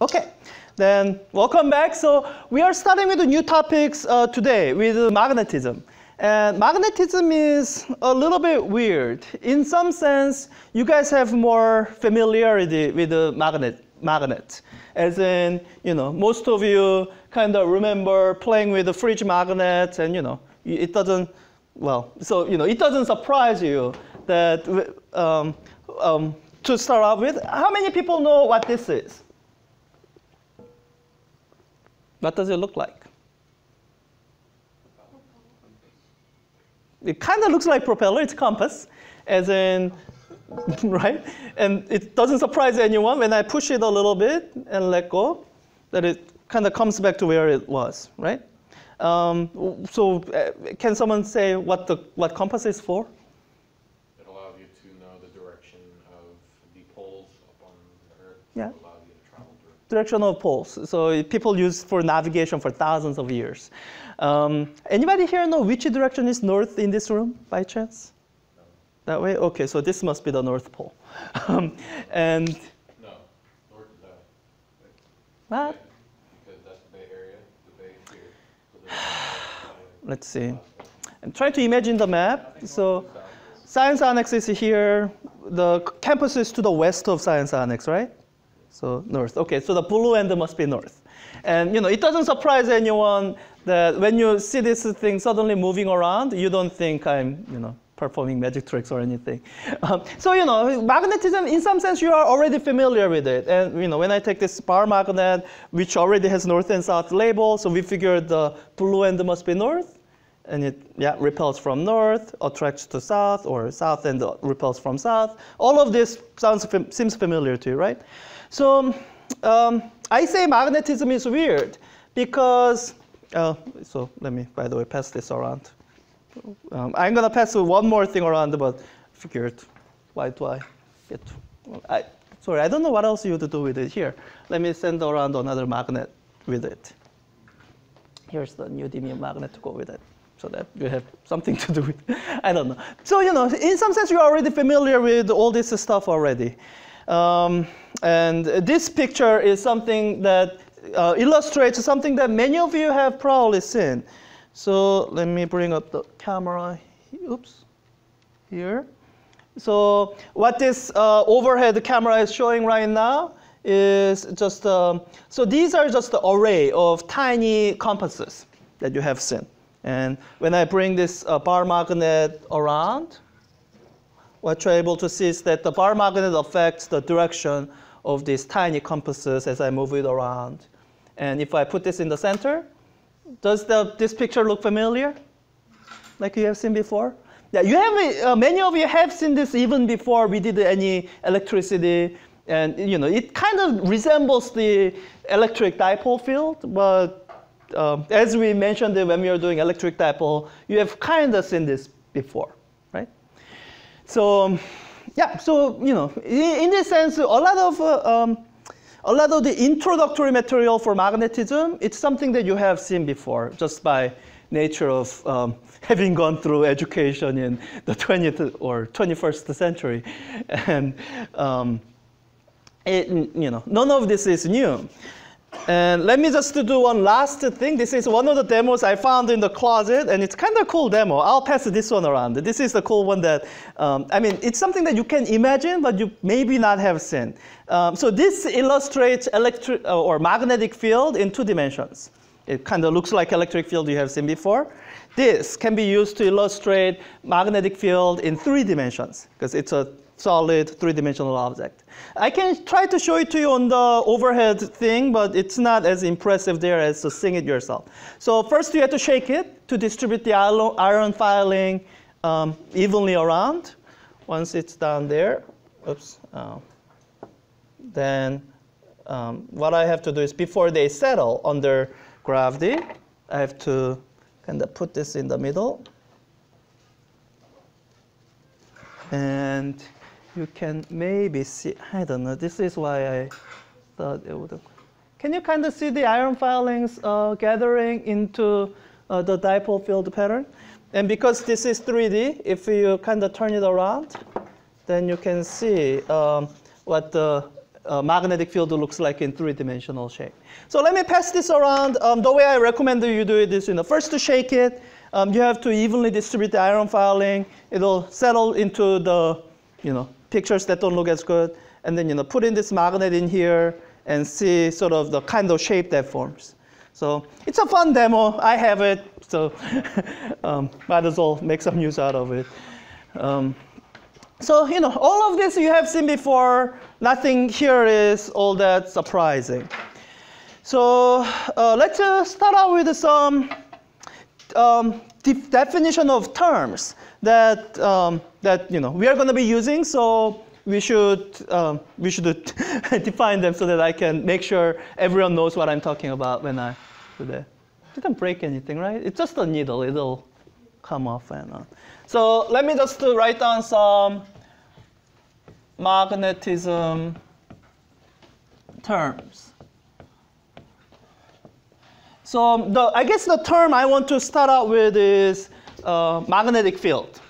Okay, then welcome back. So we are starting with the new topics uh, today with magnetism. And magnetism is a little bit weird. In some sense, you guys have more familiarity with the magnet, magnet. As in, you know, most of you kind of remember playing with the fridge magnet and, you know, it doesn't, well, so, you know, it doesn't surprise you that, um, um, to start off with, how many people know what this is? What does it look like? It kind of looks like propeller, it's compass, as in, right? And it doesn't surprise anyone when I push it a little bit and let go, that it kind of comes back to where it was, right? Um, so uh, can someone say what the what compass is for? It allows you to know the direction of the poles up on the Earth. Yeah. To allow you to travel through. Direction of poles. So people use for navigation for thousands of years. Um, anybody here know which direction is north in this room by chance? That way? Okay, so this must be the North Pole. Um, and No, north is out. what? Because that's the Bay Area, the Bay is here. So Let's see. I'm trying to imagine the map. So Science Annex is here. The campus is to the west of Science Annex, right? So north. Okay, so the blue end must be north. And you know, it doesn't surprise anyone that when you see this thing suddenly moving around, you don't think I'm, you know, performing magic tricks or anything. Um, so you know, magnetism, in some sense, you are already familiar with it. And you know, when I take this bar magnet, which already has north and south label, so we figured the blue end must be north, and it yeah repels from north, attracts to south, or south and repels from south. All of this sounds seems familiar to you, right? So um, I say magnetism is weird because. Uh, so let me, by the way, pass this around. Um, I'm gonna pass one more thing around, but figured, why do I get? I, sorry, I don't know what else you would do with it here. Let me send around another magnet with it. Here's the neodymium magnet to go with it, so that you have something to do with. I don't know. So you know, in some sense, you're already familiar with all this stuff already. Um, and this picture is something that uh, illustrates something that many of you have probably seen. So let me bring up the camera. Oops, here. So what this uh, overhead camera is showing right now is just, um, so these are just the array of tiny compasses that you have seen. And when I bring this uh, bar magnet around, what you're able to see is that the bar magnet affects the direction of these tiny compasses as I move it around. And if I put this in the center, does the, this picture look familiar? Like you have seen before? Yeah, you have, uh, many of you have seen this even before we did any electricity. And you know, it kind of resembles the electric dipole field, but um, as we mentioned when we were doing electric dipole, you have kind of seen this before? So, um, yeah, so, you know, in, in this sense, a lot of uh, um, a lot of the introductory material for magnetism, it's something that you have seen before just by nature of um, having gone through education in the 20th or 21st century. And, um, it, you know, none of this is new. And let me just do one last thing. This is one of the demos I found in the closet, and it's kind of cool demo. I'll pass this one around. This is the cool one that, um, I mean, it's something that you can imagine, but you maybe not have seen. Um, so this illustrates electric uh, or magnetic field in two dimensions. It kind of looks like electric field you have seen before. This can be used to illustrate magnetic field in three dimensions because it's a solid three-dimensional object. I can try to show it to you on the overhead thing, but it's not as impressive there as to seeing it yourself. So first you have to shake it to distribute the iron filing um, evenly around. Once it's down there, oops, uh, then um, what I have to do is before they settle under gravity, I have to kind of put this in the middle. And you can maybe see, I don't know, this is why I thought it would. Can you kind of see the iron filings uh, gathering into uh, the dipole field pattern? And because this is 3D, if you kind of turn it around, then you can see um, what the uh, magnetic field looks like in three-dimensional shape. So let me pass this around. Um, the way I recommend you do it is, you know, first to shake it. Um, you have to evenly distribute the iron filing. It'll settle into the, you know, pictures that don't look as good. And then, you know, put in this magnet in here and see sort of the kind of shape that forms. So it's a fun demo. I have it, so um, might as well make some use out of it. Um, so, you know, all of this you have seen before. Nothing here is all that surprising. So uh, let's uh, start out with some um, definition of terms that, um, that you know, we are going to be using. So we should, um, we should define them so that I can make sure everyone knows what I'm talking about when I do that. Didn't break anything, right? It's just a needle. It'll come off and on. So let me just write down some magnetism terms. So the, I guess the term I want to start out with is uh, magnetic field.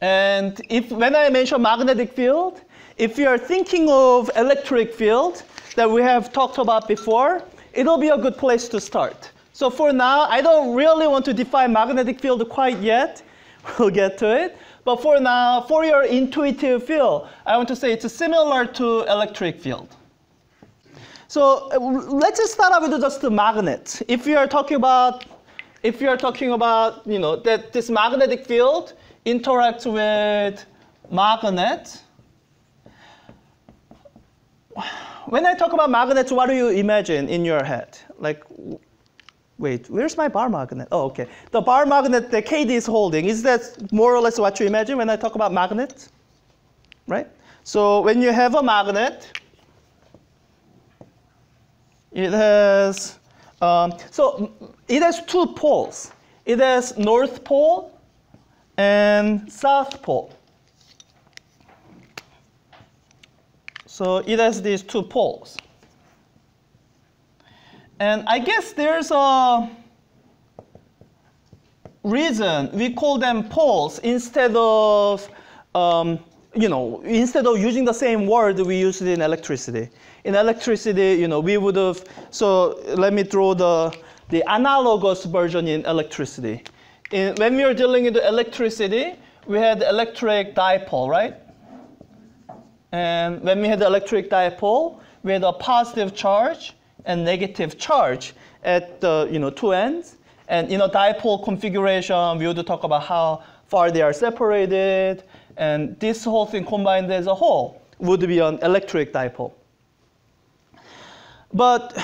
And if when I mention magnetic field, if you are thinking of electric field that we have talked about before, it'll be a good place to start. So for now, I don't really want to define magnetic field quite yet. We'll get to it. But for now, for your intuitive feel, I want to say it's similar to electric field. So uh, let's start out with just the magnet. If you are talking about, if you are talking about, you know, that this magnetic field interacts with magnet. When I talk about magnets, what do you imagine in your head? Like, wait, where's my bar magnet? Oh, okay. The bar magnet that KD is holding, is that more or less what you imagine when I talk about magnet? Right? So when you have a magnet, it has, um, so it has two poles. It has north pole and South Pole. So it has these two poles. And I guess there's a reason we call them poles instead of, um, you know, instead of using the same word we use it in electricity. In electricity, you know, we would have, so let me draw the, the analogous version in electricity in, when we were dealing with electricity, we had electric dipole, right? And when we had the electric dipole, we had a positive charge and negative charge at the you know two ends. And in a dipole configuration, we would talk about how far they are separated, and this whole thing combined as a whole would be an electric dipole. But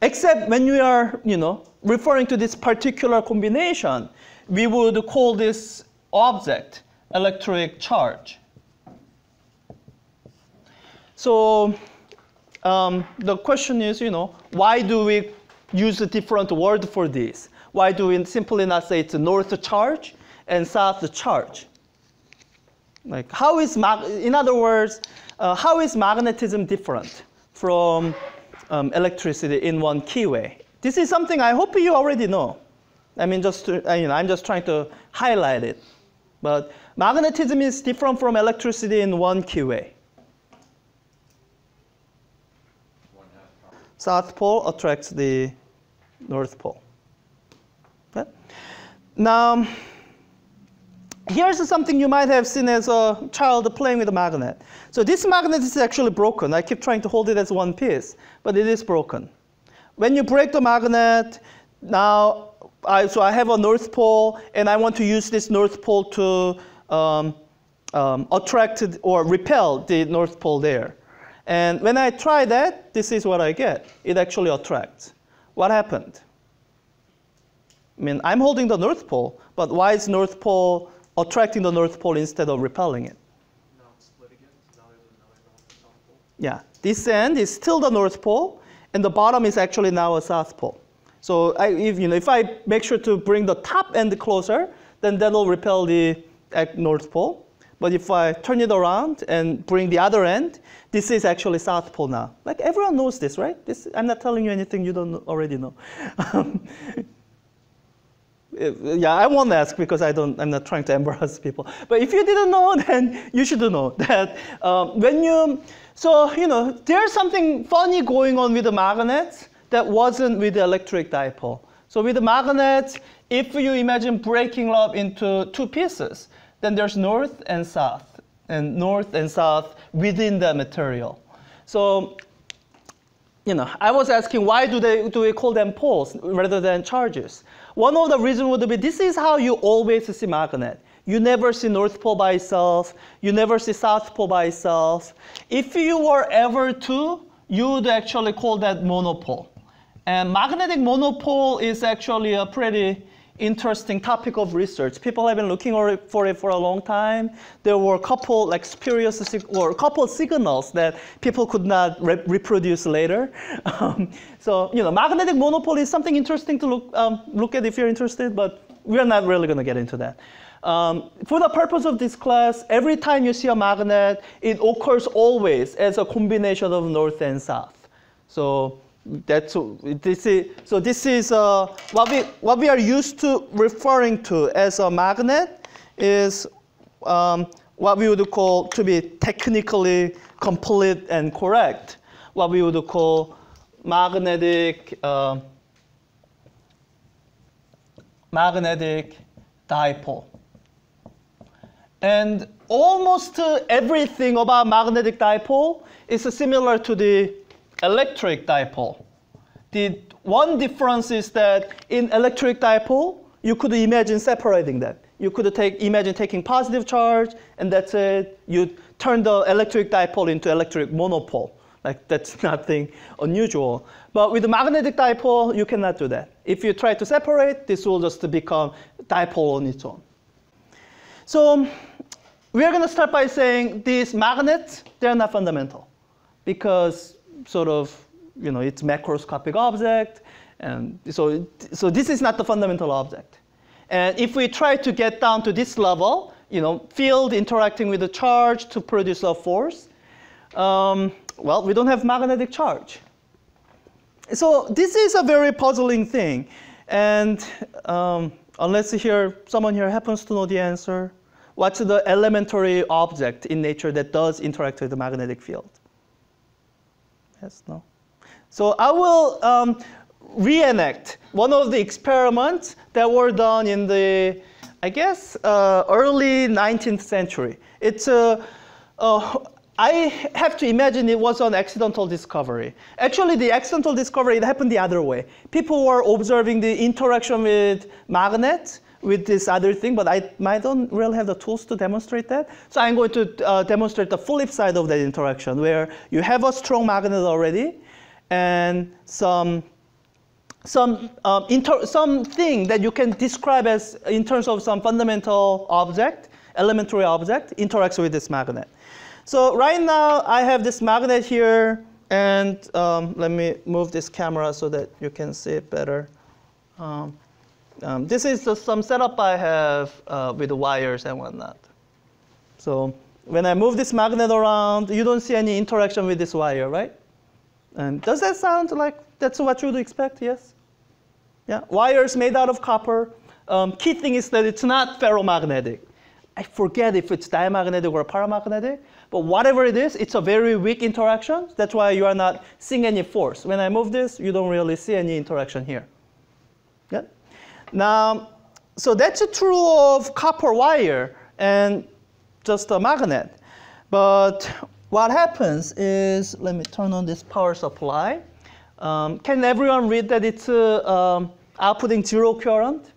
except when you are you know referring to this particular combination, we would call this object electric charge. So um, the question is, you know, why do we use a different word for this? Why do we simply not say it's north charge and south charge? Like, how is, in other words, uh, how is magnetism different from um, electricity in one key way? This is something I hope you already know. I mean, just to, know, I'm just trying to highlight it. But magnetism is different from electricity in one key way. South pole attracts the North Pole. Now, here's something you might have seen as a child playing with a magnet. So this magnet is actually broken. I keep trying to hold it as one piece, but it is broken. When you break the magnet, now I, so I have a North Pole, and I want to use this North Pole to um, um, attract or repel the North Pole there. And when I try that, this is what I get. It actually attracts. What happened? I mean, I'm holding the North Pole, but why is North Pole attracting the North Pole instead of repelling it? Yeah, this end is still the North Pole, and the bottom is actually now a South Pole. So I, if, you know, if I make sure to bring the top end closer, then that'll repel the uh, North Pole. But if I turn it around and bring the other end, this is actually South Pole now. Like everyone knows this, right? This, I'm not telling you anything you don't already know. Yeah, I won't ask because I don't. I'm not trying to embarrass people. But if you didn't know, then you should know that um, when you. So you know, there's something funny going on with the magnets that wasn't with the electric dipole. So with the magnets, if you imagine breaking up into two pieces, then there's north and south, and north and south within the material. So you know, I was asking why do they do we call them poles rather than charges? One of the reasons would be this is how you always see magnet. You never see North Pole by itself. You never see South Pole by itself. If you were ever to, you would actually call that monopole. And magnetic monopole is actually a pretty interesting topic of research. People have been looking for it for, a long time. There were a couple like spurious or a couple signals that people could not re- reproduce later. Um, so you know, magnetic monopole is something interesting to look um, look at if you're interested, but we're not really going to get into that. Um, for the purpose of this class, every time you see a magnet, it occurs always as a combination of north and south. So that's this is so this is uh, what we what we are used to referring to as a magnet is um, what we would call to be technically complete and correct. What we would call magnetic uh, magnetic dipole. And almost uh, everything about magnetic dipole is similar to the electric dipole. The one difference is that in electric dipole, you could imagine separating them. You could take, imagine taking positive charge, and that's it. You turn the electric dipole into electric monopole. Like that's nothing unusual. But with the magnetic dipole, you cannot do that. If you try to separate, this will just become dipole on its own. So we are going to start by saying these magnets, they're not fundamental because sort of, you know, it's macroscopic object. And so, so this is not the fundamental object. And if we try to get down to this level, you know, field interacting with the charge to produce a force, um, well, we don't have magnetic charge. So this is a very puzzling thing. And um, unless here, someone here happens to know the answer, what's the elementary object in nature that does interact with the magnetic field? Yes, no? So I will um, reenact one of the experiments that were done in the, I guess, uh, early 19th century. It's a, uh, I have to imagine it was an accidental discovery. Actually, the accidental discovery it happened the other way. People were observing the interaction with magnets with this other thing, but I, I don't really have the tools to demonstrate that. So I'm going to uh, demonstrate the flip side of that interaction, where you have a strong magnet already, and some some um, something that you can describe as in terms of some fundamental object, elementary object, interacts with this magnet. So right now I have this magnet here, and um, let me move this camera so that you can see it better. Um, um, this is just some setup I have uh, with the wires and whatnot. So when I move this magnet around, you don't see any interaction with this wire, right? And does that sound like that's what you would expect? Yes? Yeah, wires made out of copper. Um, key thing is that it's not ferromagnetic. I forget if it's diamagnetic or paramagnetic, but whatever it is, it's a very weak interaction. That's why you are not seeing any force. When I move this, you don't really see any interaction here. Now, so that's true of copper wire and just a magnet. But what happens is, let me turn on this power supply. Um, can everyone read that it's uh, um, outputting zero current?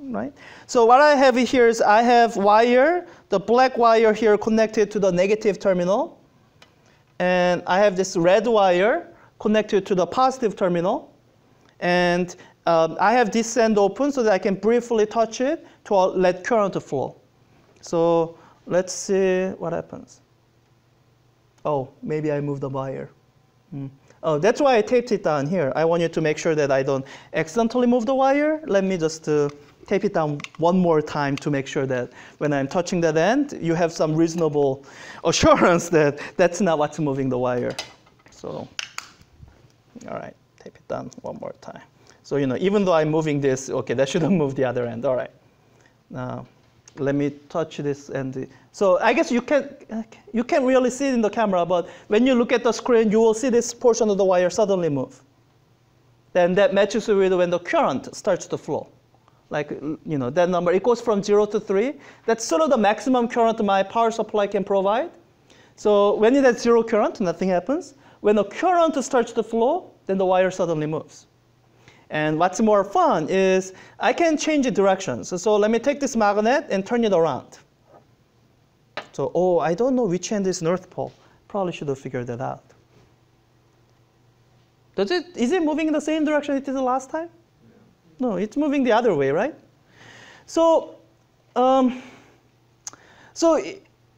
Right? So what I have here is I have wire, the black wire here connected to the negative terminal. And I have this red wire connected to the positive terminal. And um, I have this end open so that I can briefly touch it to let current flow. So let's see what happens. Oh, maybe I moved the wire. Hmm. Oh, that's why I taped it down here. I want you to make sure that I don't accidentally move the wire. Let me just uh, tape it down one more time to make sure that when I'm touching that end, you have some reasonable assurance that that's not what's moving the wire. So, all right, tape it down one more time. So you know, even though I'm moving this, okay, that shouldn't move the other end. All right. Now, let me touch this and so I guess you can you can't really see it in the camera, but when you look at the screen, you will see this portion of the wire suddenly move. Then that matches with when the current starts to flow. Like you know, that number it goes from zero to three. That's sort of the maximum current my power supply can provide. So when it has zero current, nothing happens. When the current starts to flow, then the wire suddenly moves. And what's more fun is I can change the directions. So, so let me take this magnet and turn it around. So, oh, I don't know which end is North Pole. Probably should have figured that out. Does it, is it moving in the same direction it did the last time? No, it's moving the other way, right? So, um, so,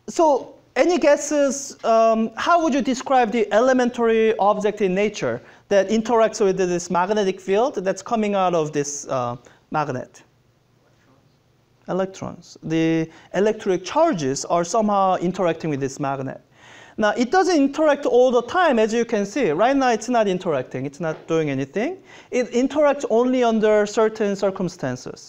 so any guesses, um, how would you describe the elementary object in nature that interacts with this magnetic field that's coming out of this uh, magnet? Electrons. The electric charges are somehow interacting with this magnet. Now, it doesn't interact all the time, as you can see. Right now, it's not interacting. It's not doing anything. It interacts only under certain circumstances.